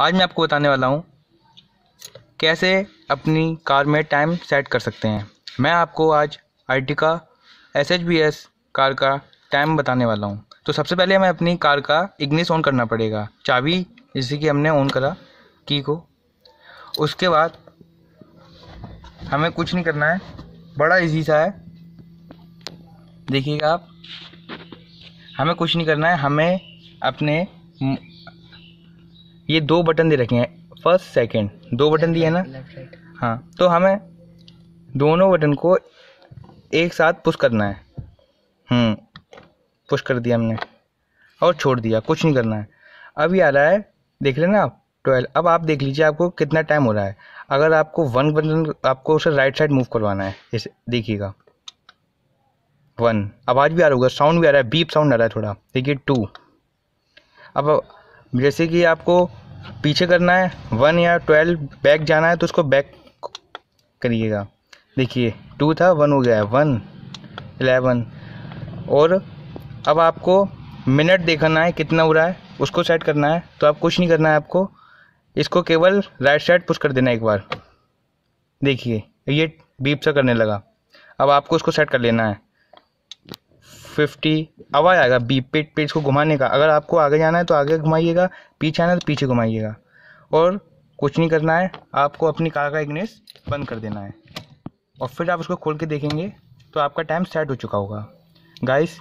आज मैं आपको बताने वाला हूँ कैसे अपनी कार में टाइम सेट कर सकते हैं। मैं आपको आज Ertiga S H B S car का टाइम बताने वाला हूँ। तो सबसे पहले हमें अपनी कार का इग्निस ऑन करना पड़ेगा। चाबी, जैसे कि हमने ऑन करा की को। उसके बाद हमें कुछ नहीं करना है। बड़ा इजी सा है। देखिएगा आप। हमें कुछ नहीं करना है। हमें अपने ये दो बटन दे रखे हैं फ़र्स्ट सेकंड दो बटन दिए ना? हाँ तो हमें दोनों बटन को एक साथ पुश करना है। हम्म पुश कर दिया हमने और छोड़ दिया कुछ नहीं करना है। अब ये आ रहा है देख लेना आप ट्वेल्व अब आप देख लीजिए आपको कितना टाइम हो रहा है। अगर आपको वन बटन आपको उसे राइट साइड मूव करवाना है इसे देखिएगा। वन आवाज़ भी आ रहा होगा साउंड भी आ रहा है बीप साउंड आ रहा है थोड़ा। देखिए टू अब जैसे कि आपको पीछे करना है वन या ट्वेल्व बैक जाना है तो उसको बैक करिएगा। देखिए टू था वन हो गया है वन एलेवन और अब आपको मिनट देखना है, कितना हो रहा है, उसको सेट करना है तो आप कुछ नहीं करना है आपको। इसको केवल राइट साइड पुश कर देना एक बार। देखिए, ये बीप सा करने लगा। अब आपको उसको सेट कर लेना है। फिफ्टी आवाज़ आएगा बी पेट पेज को घुमाने का। अगर आपको आगे जाना है तो आगे घुमाइएगा, पीछे आना है तो पीछे घुमाइएगा। और कुछ नहीं करना है, आपको अपनी कार का इग्नेस बंद कर देना है। और फिर आप उसको खोल के देखेंगे तो आपका टाइम सेट हो चुका होगा। गाइस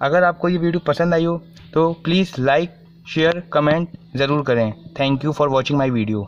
अगर आपको ये वीडियो पसंद आई हो तो प्लीज़ लाइक शेयर कमेंट ज़रूर करें। Thank you for watching my video